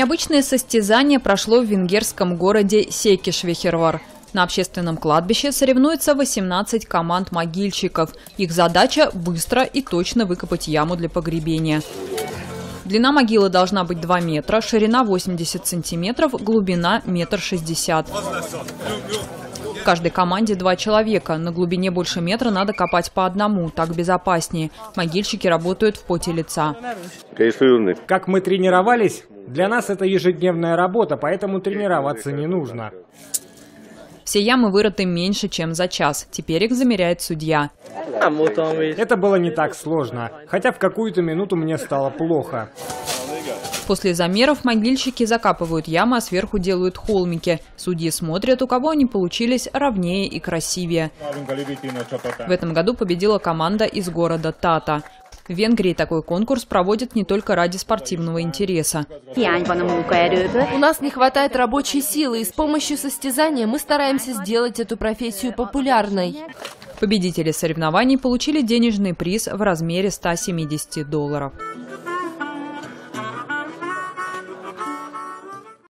Необычное состязание прошло в венгерском городе Сейкишвехервар. На общественном кладбище соревнуются 18 команд могильщиков. Их задача – быстро и точно выкопать яму для погребения. Длина могилы должна быть 2 метра, ширина 80 сантиметров, глубина – метр шестьдесят. В каждой команде два человека. На глубине больше метра надо копать по одному, так безопаснее. Могильщики работают в поте лица. Как мы тренировались, для нас это ежедневная работа, поэтому тренироваться не нужно. Все ямы вырыты меньше, чем за час. Теперь их замеряет судья. Это было не так сложно, хотя в какую-то минуту мне стало плохо. После замеров могильщики закапывают ямы, а сверху делают холмики. Судьи смотрят, у кого они получились ровнее и красивее. В этом году победила команда из города Тата. В Венгрии такой конкурс проводят не только ради спортивного интереса. У нас не хватает рабочей силы, и с помощью состязания мы стараемся сделать эту профессию популярной. Победители соревнований получили денежный приз в размере 170 долларов.